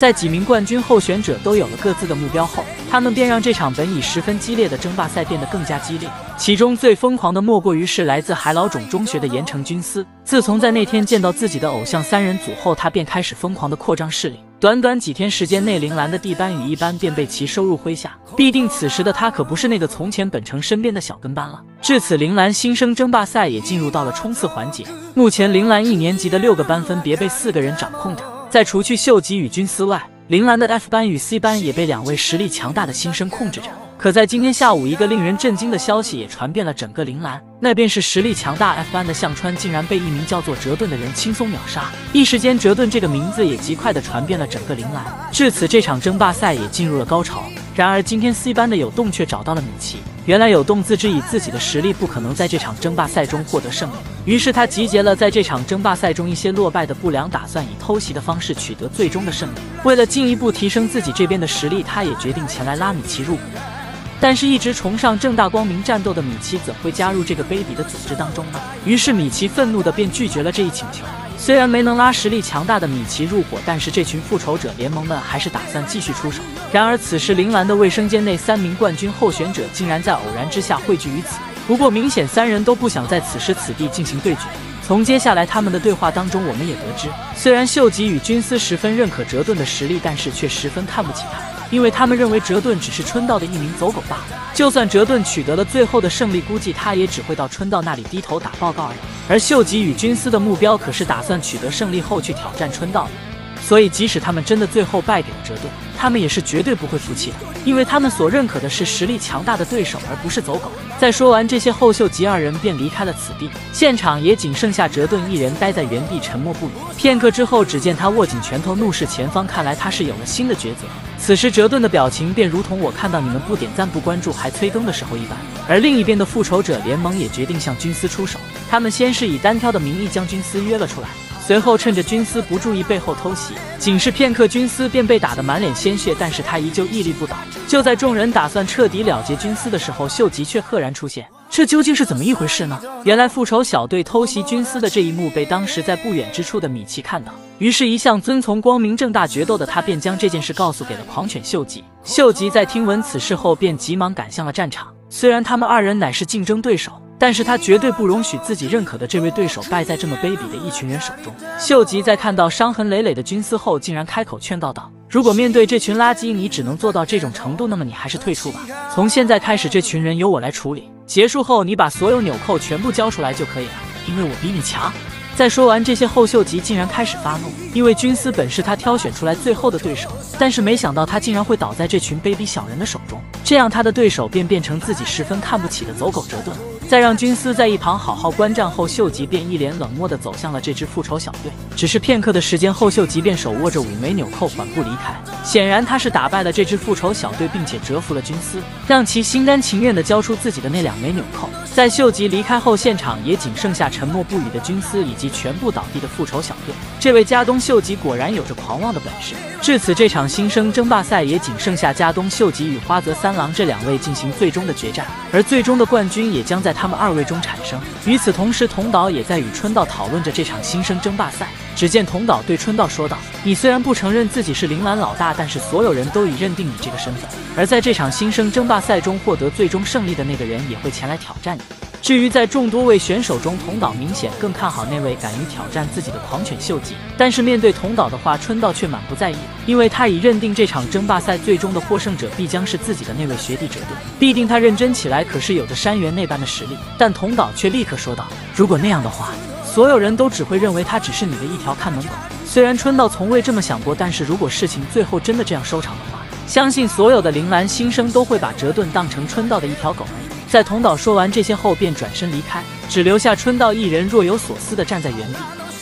在几名冠军候选者都有了各自的目标后，他们便让这场本已十分激烈的争霸赛变得更加激烈。其中最疯狂的莫过于是来自海老种中学的盐城军司。自从在那天见到自己的偶像三人组后，他便开始疯狂的扩张势力。短短几天时间内，铃兰的地班与一班便被其收入麾下。必定此时的他可不是那个从前本城身边的小跟班了。至此，铃兰新生争霸赛也进入到了冲刺环节。目前，铃兰一年级的六个班分别被四个人掌控着。在除去秀吉与军司外，铃兰的 F 班与 C 班也被两位实力强大的新生控制着。可在今天下午，一个令人震惊的消息也传遍了整个铃兰，那便是实力强大 F 班的向川竟然被一名叫做哲顿的人轻松秒杀。一时间，哲顿这个名字也极快的传遍了整个铃兰。至此，这场争霸赛也进入了高潮。然而，今天 C 班的有洞却找到了米奇。原来有洞自知以自己的实力不可能在这场争霸赛中获得胜利，于是他集结了在这场争霸赛中一些落败的不良，打算以偷袭的方式取得最终的胜利。为了进一步提升自己这边的实力，他也决定前来拉米奇入股。但是，一直崇尚正大光明战斗的米奇怎会加入这个卑鄙的组织当中呢？于是，米奇愤怒的便拒绝了这一请求。虽然没能拉实力强大的米奇入伙，但是这群复仇者联盟们还是打算继续出手。然而，此时铃兰的卫生间内，三名冠军候选者竟然在偶然之下汇聚于此。不过，明显三人都不想在此时此地进行对决。从接下来他们的对话当中，我们也得知，虽然秀吉与军司十分认可哲顿的实力，但是却十分看不起他。因为他们认为哲顿只是春道的一名走狗罢了，就算哲顿取得了最后的胜利，估计他也只会到春道那里低头打报告而已。而秀吉与军司的目标可是打算取得胜利后去挑战春道的。所以，即使他们真的最后败给了哲顿，他们也是绝对不会服气的，因为他们所认可的是实力强大的对手，而不是走狗。在说完这些后，秀吉二人便离开了此地，现场也仅剩下哲顿一人待在原地，沉默不语。片刻之后，只见他握紧拳头，怒视前方，看来他是有了新的抉择。此时，哲顿的表情便如同我看到你们不点赞、不关注还催更的时候一般。而另一边的复仇者联盟也决定向军司出手，他们先是以单挑的名义将军司约了出来。随后趁着军司不注意，背后偷袭，仅是片刻，军司便被打得满脸鲜血，但是他依旧屹立不倒。就在众人打算彻底了结军司的时候，秀吉却赫然出现，这究竟是怎么一回事呢？原来复仇小队偷袭军司的这一幕被当时在不远之处的米奇看到，于是，一向遵从光明正大决斗的他便将这件事告诉给了狂犬秀吉。秀吉在听闻此事后，便急忙赶向了战场。虽然他们二人乃是竞争对手。但是他绝对不容许自己认可的这位对手败在这么卑鄙的一群人手中。秀吉在看到伤痕累累的军司后，竟然开口劝告道：“如果面对这群垃圾，你只能做到这种程度，那么你还是退出吧。从现在开始，这群人由我来处理。结束后，你把所有纽扣全部交出来就可以了，因为我比你强。”在说完这些后，秀吉竟然开始发怒，因为军司本是他挑选出来最后的对手，但是没想到他竟然会倒在这群卑鄙小人的手中，这样他的对手便变成自己十分看不起的走狗折顿。在让军司在一旁好好观战后，秀吉便一脸冷漠地走向了这支复仇小队。只是片刻的时间后，秀吉便手握着五枚纽扣缓步离开。显然，他是打败了这支复仇小队，并且折服了军司，让其心甘情愿地交出自己的那两枚纽扣。在秀吉离开后，现场也仅剩下沉默不语的军司以及全部倒地的复仇小队。这位加东秀吉果然有着狂妄的本事。至此，这场新生争霸赛也仅剩下加东秀吉与花泽三郎这两位进行最终的决战，而最终的冠军也将在。他们二位中产生。与此同时，童岛也在与春道讨论着这场新生争霸赛。只见童岛对春道说道：“你虽然不承认自己是铃兰老大，但是所有人都已认定你这个身份。而在这场新生争霸赛中获得最终胜利的那个人，也会前来挑战你。”至于在众多位选手中，童岛明显更看好那位敢于挑战自己的狂犬秀吉。但是面对童岛的话，春道却满不在意，因为他已认定这场争霸赛最终的获胜者必将是自己的那位学弟哲顿。必定他认真起来可是有着山原那般的实力。但童岛却立刻说道：“如果那样的话，所有人都只会认为他只是你的一条看门狗。虽然春道从未这么想过，但是如果事情最后真的这样收场的话，相信所有的铃兰新生都会把哲顿当成春道的一条狗而已。”在童岛说完这些后，便转身离开，只留下春道一人若有所思地站在原地。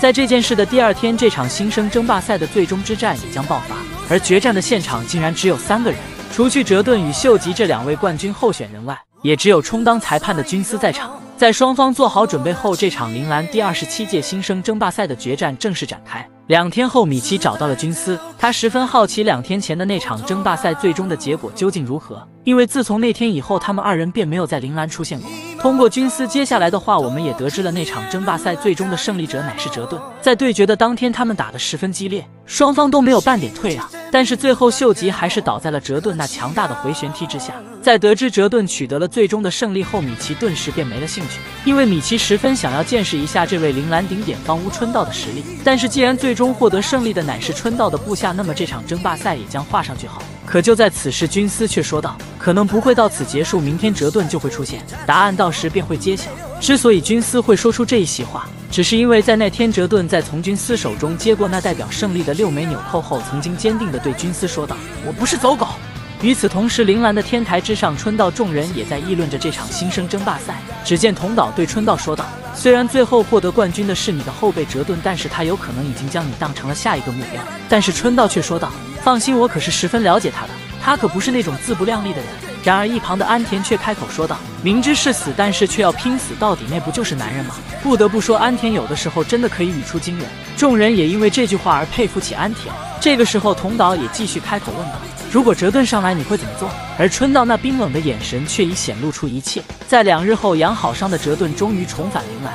在这件事的第二天，这场新生争霸赛的最终之战也将爆发，而决战的现场竟然只有三个人，除去哲顿与秀吉这两位冠军候选人外，也只有充当裁判的军司在场。在双方做好准备后，这场铃兰第二十七届新生争霸赛的决战正式展开。两天后，米奇找到了军司，他十分好奇两天前的那场争霸赛最终的结果究竟如何。因为自从那天以后，他们二人便没有在铃兰出现过。通过军司接下来的话，我们也得知了那场争霸赛最终的胜利者乃是哲顿。在对决的当天，他们打得十分激烈，双方都没有半点退让。但是最后秀吉还是倒在了折顿那强大的回旋踢之下。在得知折顿取得了最终的胜利后，米奇顿时便没了兴趣，因为米奇十分想要见识一下这位铃兰顶点方屋春道的实力。但是既然最终获得胜利的乃是春道的部下，那么这场争霸赛也将画上句号。可就在此时，军司却说道：“可能不会到此结束，明天哲顿就会出现，答案到时便会揭晓。”之所以军司会说出这一席话，只是因为在那天哲顿在从军司手中接过那代表胜利的六枚纽扣后，曾经坚定地对军司说道：“我不是走狗。”与此同时，铃兰的天台之上，春道众人也在议论着这场新生争霸赛。只见童岛对春道说道：“虽然最后获得冠军的是你的后辈哲顿，但是他有可能已经将你当成了下一个目标。”但是春道却说道：“放心，我可是十分了解他的，他可不是那种自不量力的人。”然而一旁的安田却开口说道：“明知是死，但是却要拼死到底，那不就是男人吗？”不得不说，安田有的时候真的可以语出惊人。众人也因为这句话而佩服起安田。这个时候，童岛也继续开口问道。如果哲顿上来，你会怎么做？而春道那冰冷的眼神却已显露出一切。在两日后养好伤的哲顿终于重返铃兰，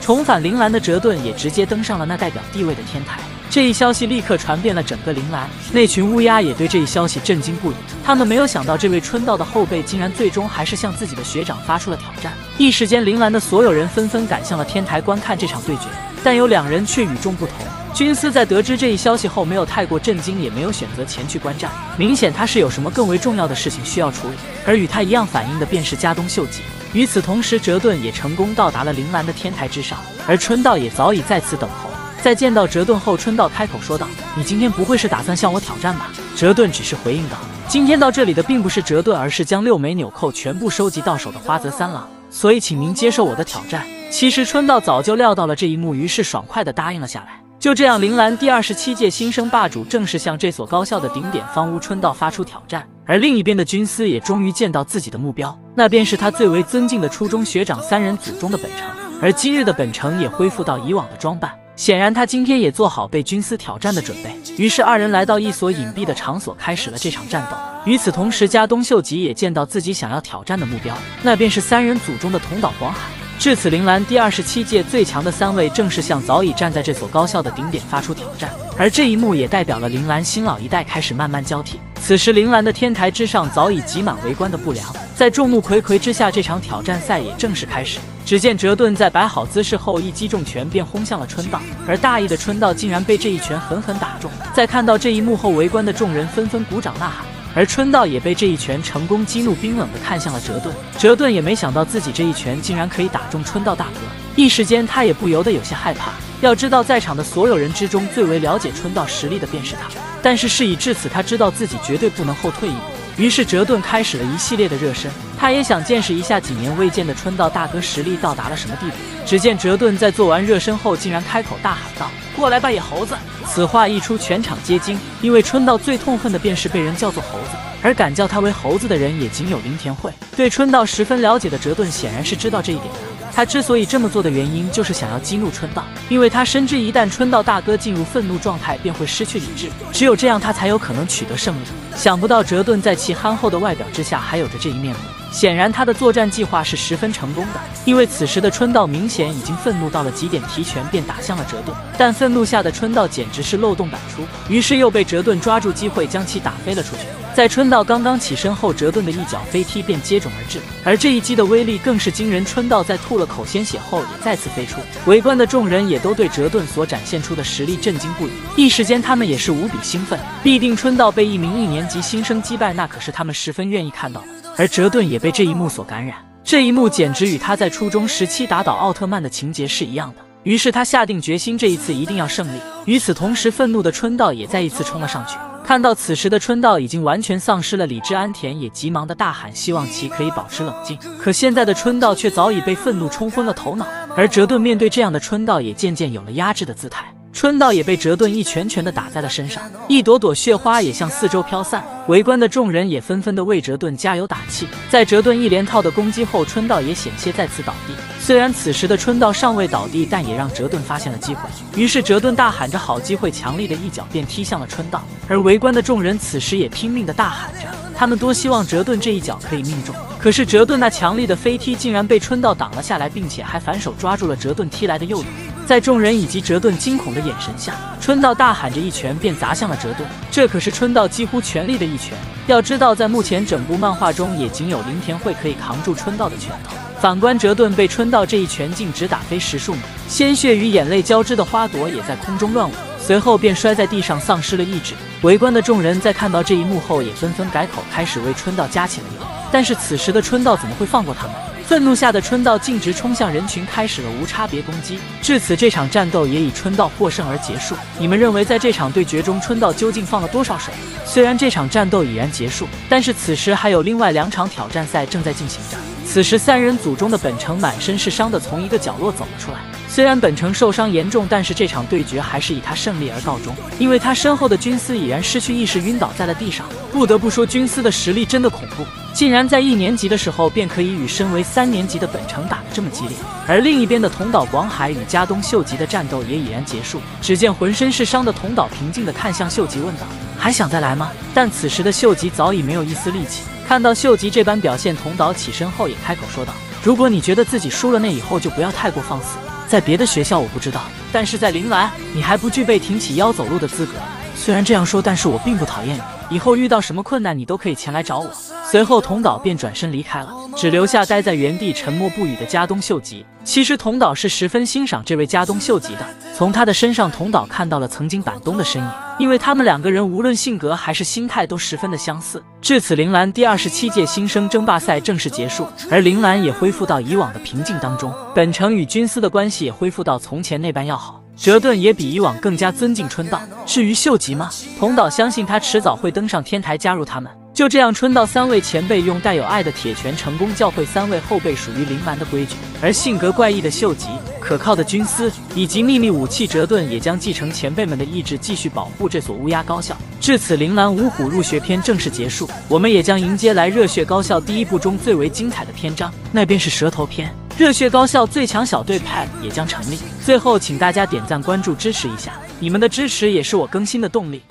重返铃兰的哲顿也直接登上了那代表地位的天台。这一消息立刻传遍了整个铃兰，那群乌鸦也对这一消息震惊不已。他们没有想到，这位春道的后辈竟然最终还是向自己的学长发出了挑战。一时间，铃兰的所有人纷纷赶向了天台观看这场对决，但有两人却与众不同。军司在得知这一消息后，没有太过震惊，也没有选择前去观战。明显他是有什么更为重要的事情需要处理。而与他一样反应的便是加东秀吉。与此同时，哲顿也成功到达了铃兰的天台之上，而春道也早已在此等候。在见到哲顿后，春道开口说道：“你今天不会是打算向我挑战吧？”哲顿只是回应道：“今天到这里的并不是哲顿，而是将六枚纽扣全部收集到手的花泽三郎，所以请您接受我的挑战。”其实春道早就料到了这一幕，于是爽快地答应了下来。就这样，铃兰第二十七届新生霸主正式向这所高校的顶点方屋春道发出挑战。而另一边的军司也终于见到自己的目标，那便是他最为尊敬的初中学长三人组中的本城。而今日的本城也恢复到以往的装扮，显然他今天也做好被军司挑战的准备。于是二人来到一所隐蔽的场所，开始了这场战斗。与此同时，加东秀吉也见到自己想要挑战的目标，那便是三人组中的同岛广海。至此，铃兰第二十七届最强的三位正式向早已站在这所高校的顶点发出挑战，而这一幕也代表了铃兰新老一代开始慢慢交替。此时，铃兰的天台之上早已挤满围观的不良，在众目睽睽之下，这场挑战赛也正式开始。只见哲顿在摆好姿势后，一击中拳便轰向了春道，而大意的春道竟然被这一拳狠狠打中。在看到这一幕后，围观的众人纷纷鼓掌呐喊。而春道也被这一拳成功激怒，冰冷的看向了哲顿。哲顿也没想到自己这一拳竟然可以打中春道大哥，一时间他也不由得有些害怕。要知道，在场的所有人之中，最为了解春道实力的便是他。但是事已至此，他知道自己绝对不能后退一步。于是哲顿开始了一系列的热身，他也想见识一下几年未见的春道大哥实力到达了什么地步。只见哲顿在做完热身后，竟然开口大喊道：“过来吧，野猴子！”此话一出，全场皆惊，因为春道最痛恨的便是被人叫做猴子，而敢叫他为猴子的人也仅有林田惠。对春道十分了解的哲顿显然是知道这一点的。他之所以这么做的原因，就是想要激怒春道，因为他深知一旦春道大哥进入愤怒状态，便会失去理智，只有这样他才有可能取得胜利。想不到哲顿在其憨厚的外表之下，还有着这一面目。显然，他的作战计划是十分成功的，因为此时的春道明显已经愤怒到了极点，提拳便打向了哲顿。但愤怒下的春道简直是漏洞百出，于是又被哲顿抓住机会将其打飞了出去。在春道刚刚起身后，哲顿的一脚飞踢便接踵而至，而这一击的威力更是惊人。春道在吐了口鲜血后，也再次飞出。围观的众人也都对哲顿所展现出的实力震惊不已，一时间他们也是无比兴奋。必定春道被一名一年级新生击败，那可是他们十分愿意看到的。而哲顿也被这一幕所感染，这一幕简直与他在初中时期打倒奥特曼的情节是一样的。于是他下定决心，这一次一定要胜利。与此同时，愤怒的春道也再一次冲了上去。看到此时的春道已经完全丧失了理智，安田也急忙的大喊，希望其可以保持冷静。可现在的春道却早已被愤怒冲昏了头脑，而哲顿面对这样的春道，也渐渐有了压制的姿态。春道也被哲顿一拳拳的打在了身上，一朵朵血花也向四周飘散。围观的众人也纷纷的为哲顿加油打气。在哲顿一连套的攻击后，春道也险些再次倒地。虽然此时的春道尚未倒地，但也让哲顿发现了机会。于是哲顿大喊着“好机会”，强力的一脚便踢向了春道。而围观的众人此时也拼命的大喊着，他们多希望哲顿这一脚可以命中。可是哲顿那强力的飞踢竟然被春道挡了下来，并且还反手抓住了哲顿踢来的右腿。在众人以及哲顿惊恐的眼神下，春道大喊着一拳便砸向了哲顿。这可是春道几乎全力的一拳。要知道，在目前整部漫画中，也仅有林田惠可以扛住春道的拳头。反观哲顿，被春道这一拳竟直打飞十数米，鲜血与眼泪交织的花朵也在空中乱舞，随后便摔在地上，丧失了意志。围观的众人在看到这一幕后，也纷纷改口，开始为春道加起了油。但是此时的春道怎么会放过他们？愤怒下的春道径直冲向人群，开始了无差别攻击。至此，这场战斗也以春道获胜而结束。你们认为，在这场对决中，春道究竟放了多少水？虽然这场战斗已然结束，但是此时还有另外两场挑战赛正在进行着。此时，三人组中的本城满身是伤的从一个角落走了出来。虽然本城受伤严重，但是这场对决还是以他胜利而告终，因为他身后的军司已然失去意识，晕倒在了地上。不得不说，军司的实力真的恐怖。竟然在一年级的时候便可以与身为三年级的本城打得这么激烈，而另一边的桐岛广海与加东秀吉的战斗也已然结束。只见浑身是伤的桐岛平静地看向秀吉，问道：“还想再来吗？”但此时的秀吉早已没有一丝力气。看到秀吉这般表现，桐岛起身后也开口说道：“如果你觉得自己输了，那以后就不要太过放肆。在别的学校我不知道，但是在铃兰，你还不具备挺起腰走路的资格。虽然这样说，但是我并不讨厌你，以后遇到什么困难，你都可以前来找我。”随后，童岛便转身离开了，只留下待在原地沉默不语的加东秀吉。其实，童岛是十分欣赏这位加东秀吉的。从他的身上，童岛看到了曾经板东的身影，因为他们两个人无论性格还是心态都十分的相似。至此，铃兰第二十七届新生争霸赛正式结束，而铃兰也恢复到以往的平静当中。本城与军司的关系也恢复到从前那般要好，哲顿也比以往更加尊敬春道。至于秀吉吗？童岛相信他迟早会登上天台，加入他们。就这样，春道三位前辈用带有爱的铁拳成功教会三位后辈属于铃兰的规矩，而性格怪异的秀吉、可靠的军司以及秘密武器折盾也将继承前辈们的意志，继续保护这所乌鸦高校。至此，铃兰五虎入学篇正式结束，我们也将迎接来热血高校第一部中最为精彩的篇章，那便是蛇头篇。热血高校最强小队派也将成立。最后，请大家点赞、关注、支持一下，你们的支持也是我更新的动力。